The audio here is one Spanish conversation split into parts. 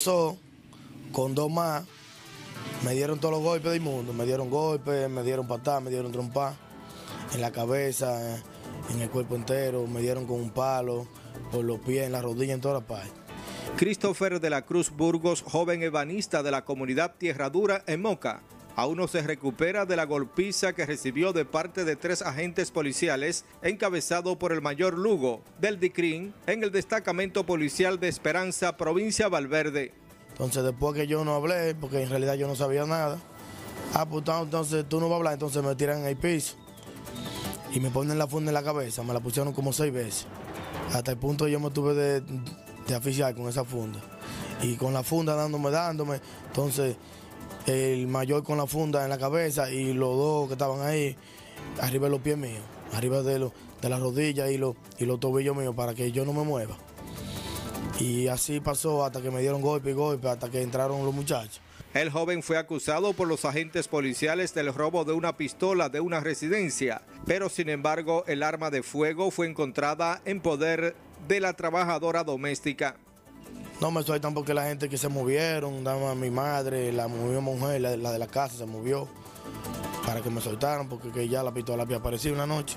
So, con dos más, me dieron todos los golpes del mundo. Me dieron golpes, me dieron patadas, me dieron trompa en la cabeza, en el cuerpo entero. Me dieron con un palo, por los pies, en la rodilla, en todas partes. Christopher de la Cruz Burgos, joven ebanista de la comunidad Tierra Dura en Moca, aún no se recupera de la golpiza que recibió de parte de tres agentes policiales encabezado por el mayor Lugo del DICRIN en el destacamento policial de Esperanza, provincia Valverde. Entonces después que yo no hablé, porque en realidad yo no sabía nada, ah, pues entonces tú no vas a hablar, entonces me tiran en el piso y me ponen la funda en la cabeza, me la pusieron como seis veces. Hasta el punto yo me tuve de, de aficiar con esa funda. Y con la funda dándome, dándome, entonces el mayor con la funda en la cabeza y los dos que estaban ahí arriba de los pies míos, arriba de, lo, de las rodillas y, los, y los tobillos míos para que yo no me mueva. Y así pasó hasta que me dieron golpe y golpe, hasta que entraron los muchachos. El joven fue acusado por los agentes policiales del robo de una pistola de una residencia, pero sin embargo el arma de fuego fue encontrada en poder de la trabajadora doméstica. No me sueltan porque la gente que se movieron, dama, mi madre, la mujer, la, la, de la casa se movió para que me soltaran porque que ya la pistola había aparecido una noche.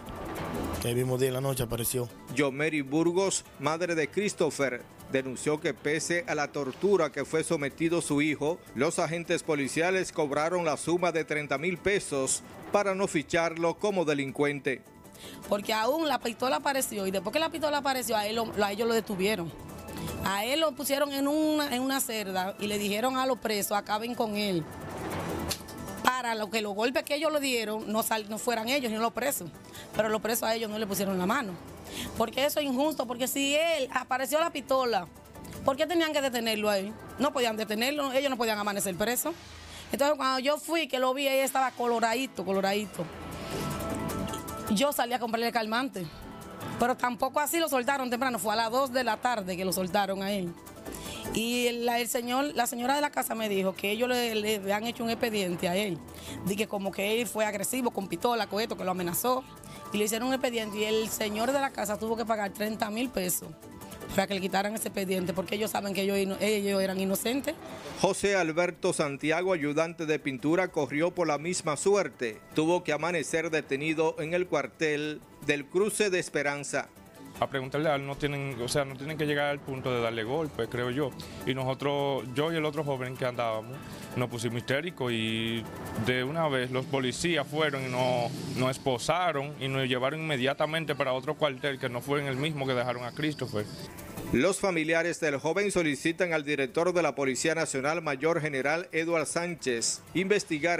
Que el mismo día en la noche apareció. Mary Burgos, madre de Christopher, denunció que pese a la tortura que fue sometido su hijo, los agentes policiales cobraron la suma de 30 mil pesos para no ficharlo como delincuente. Porque aún la pistola apareció y después que la pistola apareció, a, él, a ellos lo detuvieron. A él lo pusieron en una, en una cerda y le dijeron a los presos, acaben con él. Para lo que los golpes que ellos le dieron no, sal, no fueran ellos ni los presos. Pero los presos a ellos no le pusieron la mano. Porque eso es injusto, porque si él apareció la pistola, ¿por qué tenían que detenerlo ahí? No podían detenerlo, ellos no podían amanecer preso. Entonces cuando yo fui, que lo vi, ahí estaba coloradito, coloradito. Yo salí a comprarle calmante. Pero tampoco así lo soltaron temprano, fue a las 2 de la tarde que lo soltaron a él. Y la, el señor, la señora de la casa me dijo que ellos le, le habían hecho un expediente a él, de que como que él fue agresivo con pistola, coheto, que lo amenazó, y le hicieron un expediente y el señor de la casa tuvo que pagar 30 mil pesos para que le quitaran ese expediente, porque ellos saben que ellos, ellos eran inocentes. José Alberto Santiago, ayudante de pintura, corrió por la misma suerte. Tuvo que amanecer detenido en el cuartel del cruce de Esperanza. A preguntarle a él, no tienen, o sea, no tienen que llegar al punto de darle golpe, creo yo. Y nosotros, yo y el otro joven que andábamos, nos pusimos histéricos y de una vez los policías fueron y nos, nos esposaron y nos llevaron inmediatamente para otro cuartel que no fue en el mismo que dejaron a Christopher. Los familiares del joven solicitan al director de la Policía Nacional, Mayor General Eduard Sánchez, investigar el